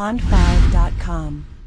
pond5.com.